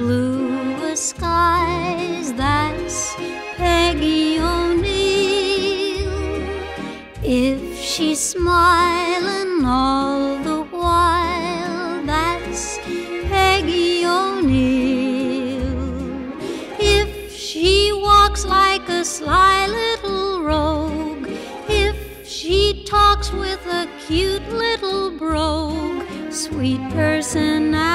bluer skies. That's Peggy O'Neil. If she's smiling all the while, that's Peggy O'Neil. If she walks like a sly little rogue, if she talks with a cute little brogue, sweet personality.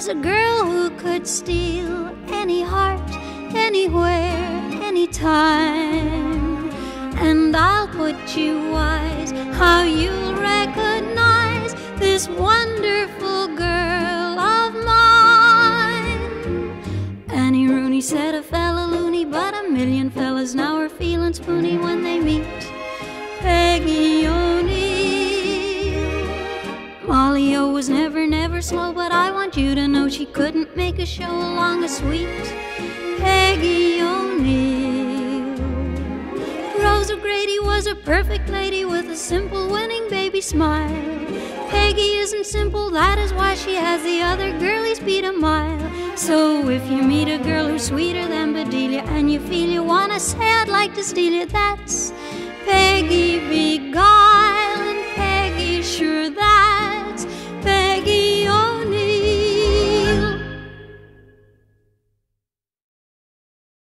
Is a girl who could steal any heart, anywhere, anytime. And I'll put you wise how you'll recognize this wonderful girl of mine. Annie Rooney said a fella loony, but a million fellas now are feeling spoony when they meet was never, never slow, but I want you to know she couldn't make a show along a sweet Peggy O'Neil. Rose O'Grady was a perfect lady with a simple, winning baby smile. Peggy isn't simple, that is why she has the other girlies beat a mile. So if you meet a girl who's sweeter than Bedelia and you feel you wanna say I'd like to steal you, that's Peggy.